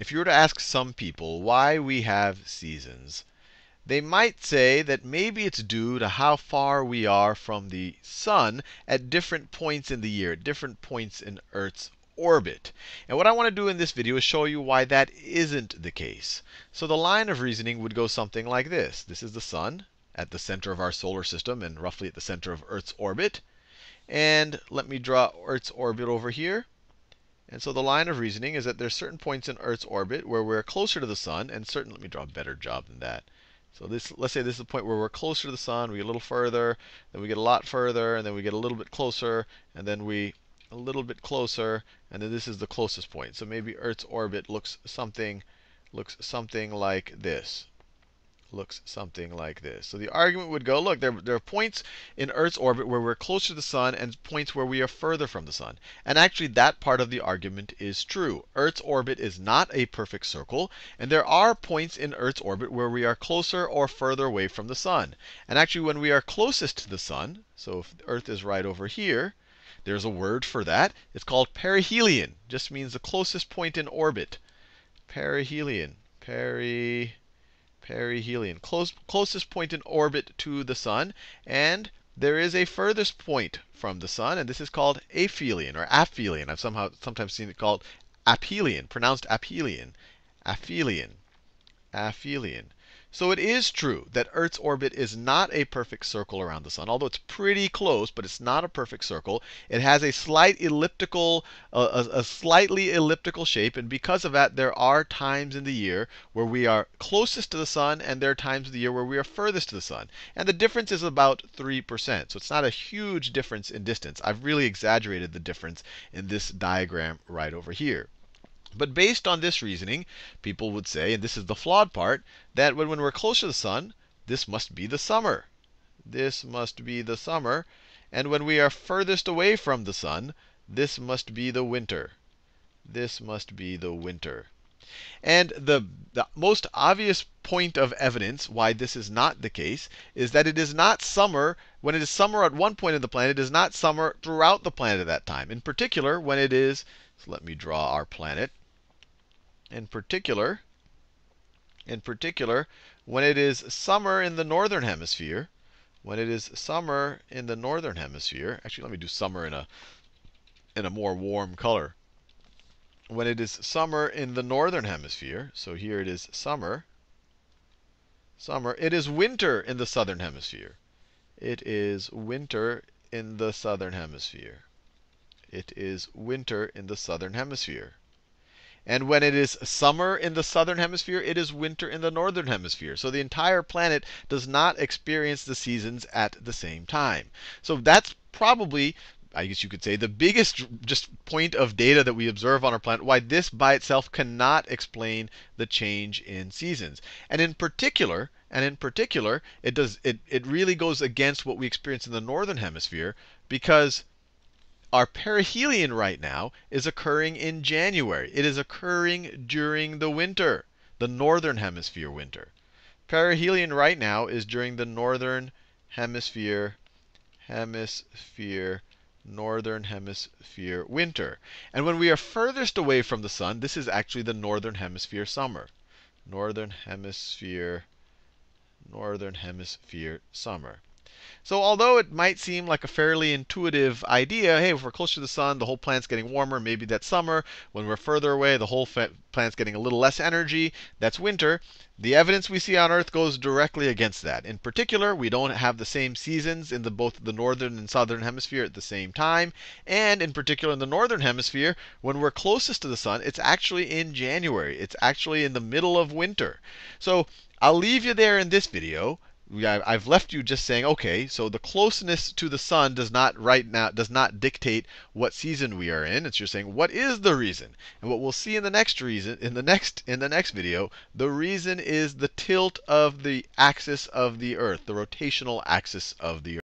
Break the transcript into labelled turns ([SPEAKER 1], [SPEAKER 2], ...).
[SPEAKER 1] if you were to ask some people why we have seasons, they might say that maybe it's due to how far we are from the sun at different points in the year, at different points in Earth's orbit. And what I want to do in this video is show you why that isn't the case. So the line of reasoning would go something like this. This is the sun at the center of our solar system and roughly at the center of Earth's orbit. And let me draw Earth's orbit over here. And so the line of reasoning is that there's certain points in Earth's orbit where we're closer to the sun, and certain, let me draw a better job than that. So this, let's say this is the point where we're closer to the sun, we get a little further, then we get a lot further, and then we get a little bit closer, and then we a little bit closer, and then this is the closest point. So maybe Earth's orbit looks something looks something like this looks something like this. So the argument would go, look, there, there are points in Earth's orbit where we're closer to the sun and points where we are further from the sun. And actually, that part of the argument is true. Earth's orbit is not a perfect circle, and there are points in Earth's orbit where we are closer or further away from the sun. And actually, when we are closest to the sun, so if Earth is right over here, there's a word for that. It's called perihelion. Just means the closest point in orbit. Perihelion. Peri perihelion, close, closest point in orbit to the sun. And there is a furthest point from the sun, and this is called aphelion or aphelion. I've somehow sometimes seen it called aphelion, pronounced aphelion. Aphelion. Aphelion. So it is true that Earth's orbit is not a perfect circle around the sun, although it's pretty close, but it's not a perfect circle. It has a slight elliptical, a, a, slightly elliptical shape, and because of that, there are times in the year where we are closest to the sun, and there are times of the year where we are furthest to the sun. And the difference is about 3%. So it's not a huge difference in distance. I've really exaggerated the difference in this diagram right over here. But based on this reasoning, people would say, and this is the flawed part, that when, we're close to the sun, this must be the summer. This must be the summer. And when we are furthest away from the sun, this must be the winter. This must be the winter. And the, the, most obvious point of evidence why this is not the case is that it is not summer. When it is summer at one point of the planet, it is not summer throughout the planet at that time. In particular, when it is, so let me draw our planet in particular, in particular, when it is summer in the northern hemisphere, when it is summer in the northern hemisphere, actually let me do summer in a in a more warm color. When it is summer in the northern hemisphere, so here it is summer, summer, it is winter in the southern hemisphere. It is winter in the southern hemisphere. It is winter in the southern hemisphere. And when it is summer in the southern hemisphere, it is winter in the northern hemisphere. So the entire planet does not experience the seasons at the same time. So that's probably I guess you could say, the biggest just point of data that we observe on our planet, why this by itself cannot explain the change in seasons. And in particular, and in particular, it does it, it really goes against what we experience in the northern hemisphere because our perihelion right now is occurring in January. It is occurring during the winter, the northern hemisphere winter. Perihelion right now is during the northern hemisphere hemisphere northern hemisphere winter. And when we are furthest away from the sun, this is actually the northern hemisphere summer. Northern hemisphere northern hemisphere summer. So although it might seem like a fairly intuitive idea, hey, if we're closer to the sun, the whole planet's getting warmer, maybe that's summer. When we're further away, the whole planet's getting a little less energy, that's winter. The evidence we see on Earth goes directly against that. In particular, we don't have the same seasons in the, both the northern and southern hemisphere at the same time. And in particular, in the northern hemisphere, when we're closest to the sun, it's actually in January. It's actually in the middle of winter. So I'll leave you there in this video. I've left you just saying, okay, so the closeness to the sun does not right now does not dictate what season we are in. It's just saying what is the reason. And what we'll see in the next reason in the next in the next video, the reason is the tilt of the axis of the Earth, the rotational axis of the Earth.